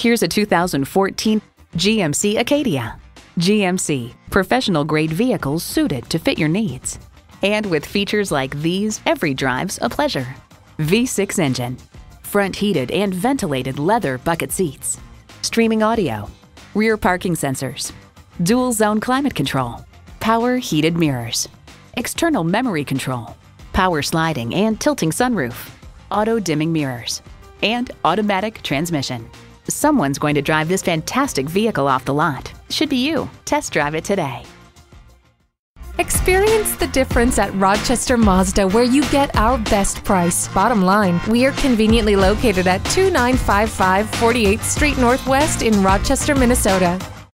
Here's a 2014 GMC Acadia. GMC, professional grade vehicles suited to fit your needs. And with features like these, every drive's a pleasure. V6 engine, front heated and ventilated leather bucket seats, streaming audio, rear parking sensors, dual zone climate control, power heated mirrors, external memory control, power sliding and tilting sunroof, auto dimming mirrors, and automatic transmission. Someone's going to drive this fantastic vehicle off the lot. Should be you. Test drive it today. Experience the difference at Rochester Mazda where you get our best price. Bottom line, we are conveniently located at 2955 48th Street Northwest in Rochester, Minnesota.